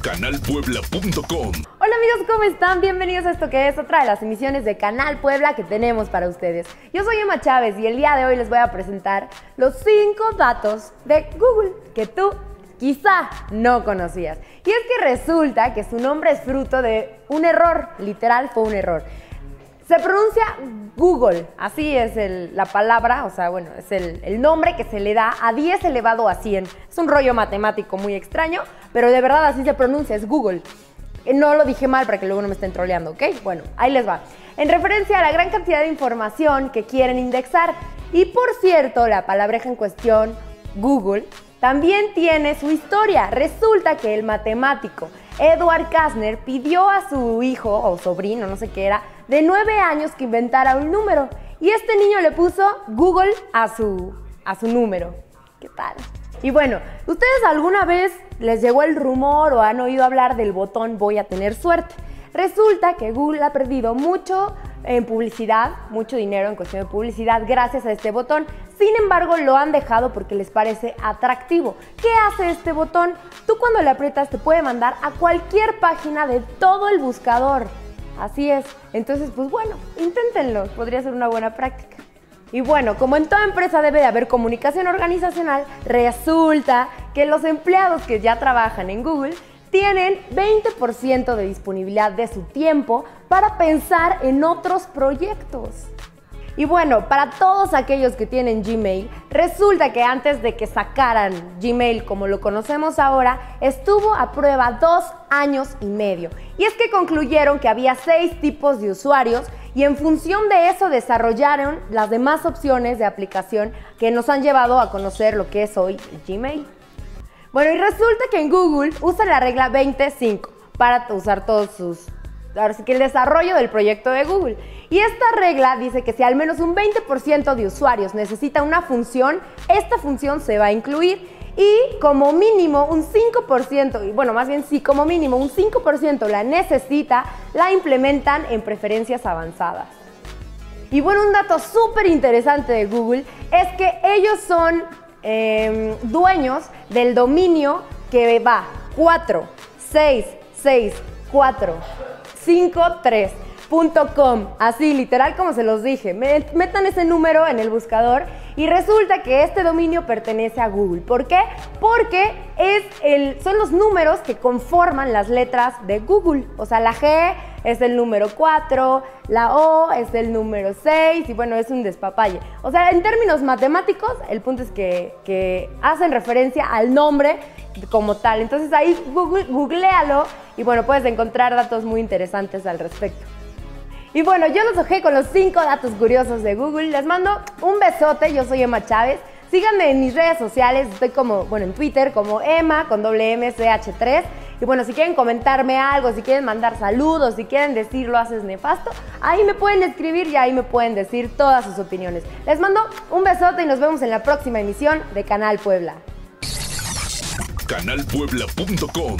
canalpuebla.com. Hola amigos, ¿cómo están? Bienvenidos a esto que es otra de las emisiones de Canal Puebla que tenemos para ustedes. Yo soy Emma Chávez y el día de hoy les voy a presentar los 5 datos de Google que tú quizá no conocías. Y es que resulta que su nombre es fruto de un error, literal fue un error. Se pronuncia Google, así es la palabra, o sea, bueno, es el, el, nombre que se le da a 10 elevado a 100. Es un rollo matemático muy extraño, pero de verdad así se pronuncia, es Google. Eh, no lo dije mal para que luego no me estén troleando, ¿ok? Bueno, ahí les va. En referencia a la gran cantidad de información que quieren indexar. Y por cierto, la palabreja en cuestión, Google, también tiene su historia. Resulta que el matemático Edward Kastner pidió a su hijo o sobrino, no sé qué era, de nueve años que inventara un número. Y este niño le puso Google a su, a su número. ¿Qué tal? Y bueno, ¿ustedes alguna vez les llegó el rumor o han oído hablar del botón voy a tener suerte? Resulta que Google ha perdido mucho en publicidad, mucho dinero en cuestión de publicidad gracias a este botón. Sin embargo, lo han dejado porque les parece atractivo. ¿Qué hace este botón? Tú cuando le aprietas te puede mandar a cualquier página de todo el buscador. Así es. Entonces, pues bueno, inténtenlo. Podría ser una buena práctica. Y bueno, como en toda empresa debe de haber comunicación organizacional, resulta que los empleados que ya trabajan en Google tienen 20% de disponibilidad de su tiempo para pensar en otros proyectos. Y bueno, para todos aquellos que tienen Gmail, resulta que antes de que sacaran Gmail como lo conocemos ahora, estuvo a prueba dos años y medio. Y es que concluyeron que había seis tipos de usuarios y en función de eso desarrollaron las demás opciones de aplicación que nos han llevado a conocer lo que es hoy Gmail. Bueno, y resulta que en Google usa la regla 25 para usar todos sus ahora sí que el desarrollo del proyecto de Google. Y esta regla dice que si al menos un 20% de usuarios necesita una función, esta función se va a incluir. Y como mínimo un 5%, y bueno, más bien sí, como mínimo un 5% la necesita, la implementan en preferencias avanzadas. Y bueno, un dato súper interesante de Google es que ellos son em, dueños del dominio que va 4, 6, 6, 4, 53.com. Así, literal como se los dije. Metan ese número en el buscador y resulta que este dominio pertenece a Google. ¿Por qué? Porque es el, son los números que conforman las letras de Google. O sea, la G es el número 4, la O es el número 6 y bueno, es un despapalle. O sea, en términos matemáticos, el punto es que, que hacen referencia al nombre como tal. Entonces ahí Google, googlealo y bueno, puedes encontrar datos muy interesantes al respecto. Y bueno, yo los dejé con los 5 datos curiosos de Google. Les mando un besote, yo soy Emma Chávez. Síganme en mis redes sociales, estoy como, bueno, en Twitter como Emma con doble MCH3. Y bueno, si quieren comentarme algo, si quieren mandar saludos, si quieren decir lo haces nefasto, ahí me pueden escribir y ahí me pueden decir todas sus opiniones. Les mando un besote y nos vemos en la próxima emisión de Canal Puebla canalpuebla.com